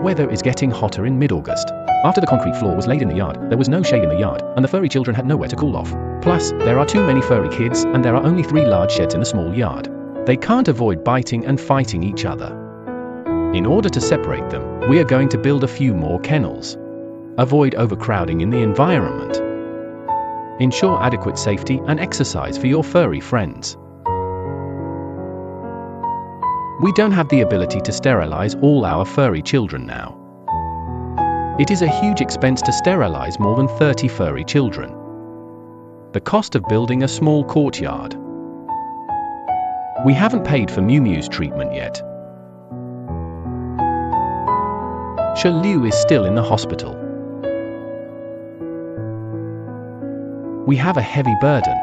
weather is getting hotter in mid-August. After the concrete floor was laid in the yard, there was no shade in the yard, and the furry children had nowhere to cool off. Plus, there are too many furry kids, and there are only three large sheds in a small yard. They can't avoid biting and fighting each other. In order to separate them, we are going to build a few more kennels. Avoid overcrowding in the environment. Ensure adequate safety and exercise for your furry friends. We don't have the ability to sterilize all our furry children now. It is a huge expense to sterilize more than 30 furry children. The cost of building a small courtyard. We haven't paid for Mew Mew's treatment yet. Liu is still in the hospital. We have a heavy burden.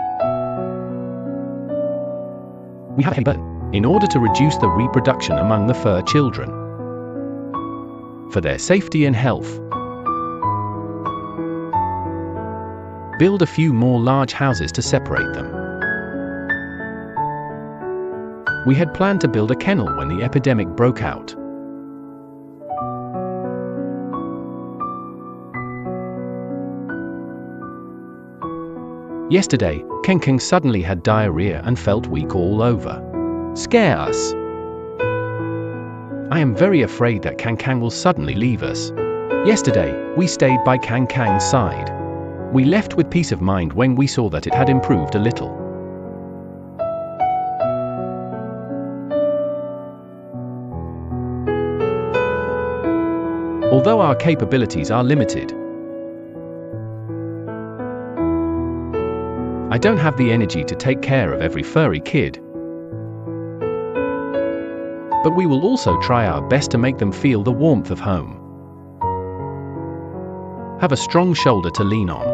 We have a heavy burden in order to reduce the reproduction among the fur children. For their safety and health. Build a few more large houses to separate them. We had planned to build a kennel when the epidemic broke out. Yesterday, Kenkeng suddenly had diarrhea and felt weak all over scare us. I am very afraid that Kang Kang will suddenly leave us. Yesterday, we stayed by Kang Kang's side. We left with peace of mind when we saw that it had improved a little. Although our capabilities are limited, I don't have the energy to take care of every furry kid but we will also try our best to make them feel the warmth of home. Have a strong shoulder to lean on.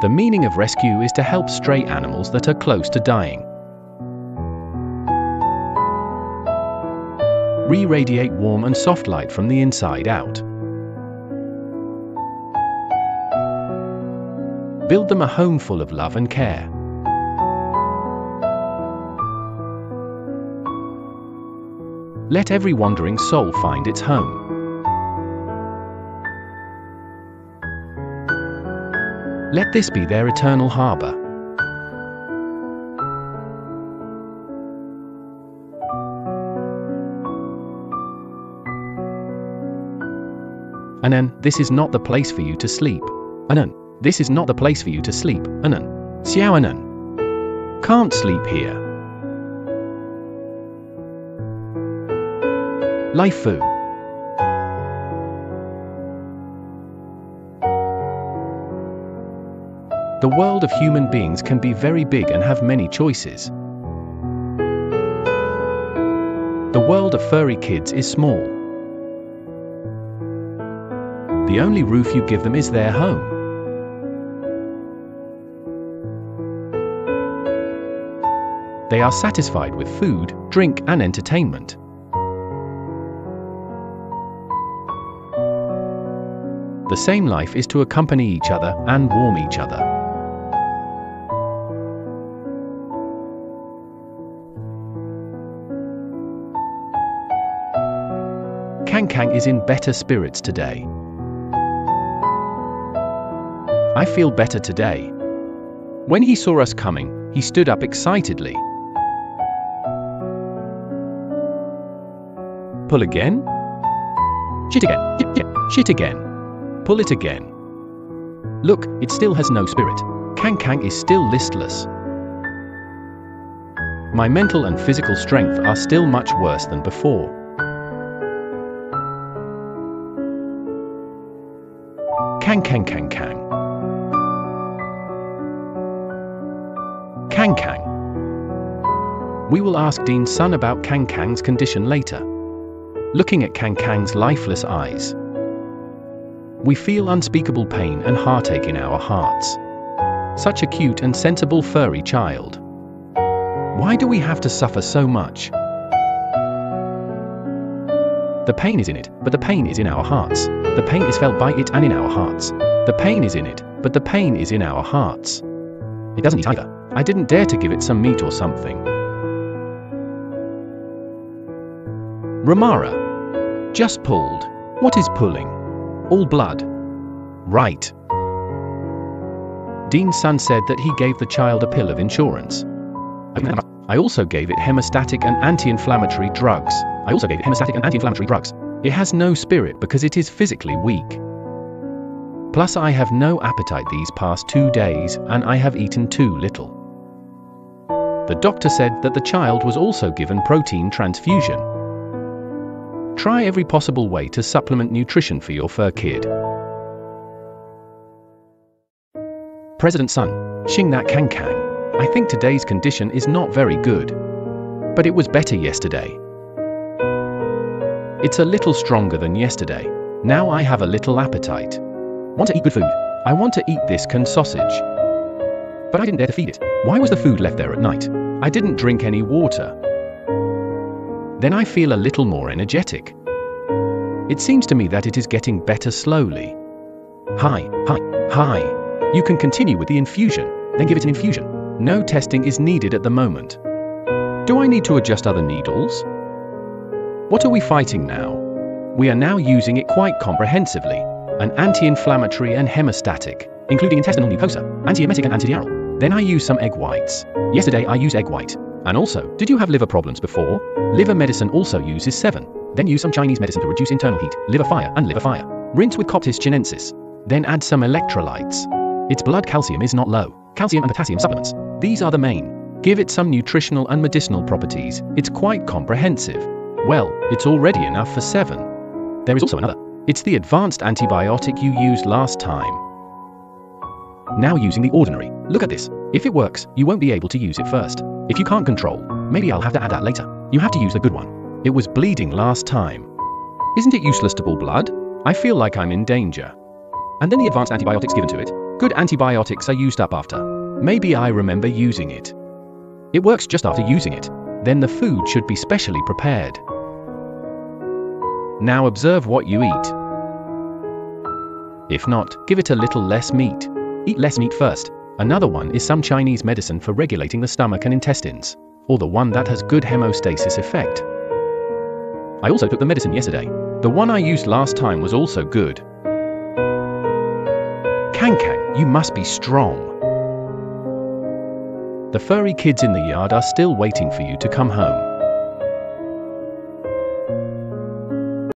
The meaning of rescue is to help stray animals that are close to dying. Re-radiate warm and soft light from the inside out. Build them a home full of love and care. Let every wandering soul find its home. Let this be their eternal harbor. Anan, this is not the place for you to sleep. Anan. This is not the place for you to sleep, Anan. Xiao Anan. Can't sleep here. Life Fu. The world of human beings can be very big and have many choices. The world of furry kids is small. The only roof you give them is their home. They are satisfied with food, drink, and entertainment. The same life is to accompany each other and warm each other. Kang Kang is in better spirits today. I feel better today. When he saw us coming, he stood up excitedly. Pull again? Shit again. Shit, shit, shit again. Pull it again. Look, it still has no spirit. Kang Kang is still listless. My mental and physical strength are still much worse than before. Kang Kang Kang Kang. Kang Kang. We will ask Dean Sun about Kang Kang's condition later looking at Kang Kang's lifeless eyes. We feel unspeakable pain and heartache in our hearts. Such a cute and sensible furry child. Why do we have to suffer so much? The pain is in it, but the pain is in our hearts. The pain is felt by it and in our hearts. The pain is in it, but the pain is in our hearts. It doesn't eat either. I didn't dare to give it some meat or something. Ramara. Just pulled. What is pulling? All blood. Right. Dean Sun said that he gave the child a pill of insurance. I also gave it hemostatic and anti-inflammatory drugs. I also gave it hemostatic and anti-inflammatory drugs. It has no spirit because it is physically weak. Plus I have no appetite these past two days and I have eaten too little. The doctor said that the child was also given protein transfusion. Try every possible way to supplement nutrition for your fur kid. President Sun, Xing That Kang Kang. I think today's condition is not very good. But it was better yesterday. It's a little stronger than yesterday. Now I have a little appetite. Want to eat good food? I want to eat this can sausage. But I didn't dare to feed it. Why was the food left there at night? I didn't drink any water. Then I feel a little more energetic. It seems to me that it is getting better slowly. Hi, hi, hi. You can continue with the infusion, then give it an infusion. No testing is needed at the moment. Do I need to adjust other needles? What are we fighting now? We are now using it quite comprehensively. An anti-inflammatory and hemostatic, including intestinal mucosa, antiemetic and antidiarrheal. Then I use some egg whites. Yesterday I used egg white. And also, did you have liver problems before? Liver medicine also uses 7. Then use some Chinese medicine to reduce internal heat, liver fire and liver fire. Rinse with Coptis chinensis. Then add some electrolytes. Its blood calcium is not low. Calcium and potassium supplements. These are the main. Give it some nutritional and medicinal properties. It's quite comprehensive. Well, it's already enough for 7. There is also another. It's the advanced antibiotic you used last time. Now using the ordinary. Look at this. If it works, you won't be able to use it first. If you can't control, maybe I'll have to add that later. You have to use the good one. It was bleeding last time. Isn't it useless to pull blood? I feel like I'm in danger. And then the advanced antibiotics given to it. Good antibiotics are used up after. Maybe I remember using it. It works just after using it. Then the food should be specially prepared. Now observe what you eat. If not, give it a little less meat. Eat less meat first. Another one is some Chinese medicine for regulating the stomach and intestines, or the one that has good hemostasis effect. I also took the medicine yesterday. The one I used last time was also good. Kang, you must be strong. The furry kids in the yard are still waiting for you to come home.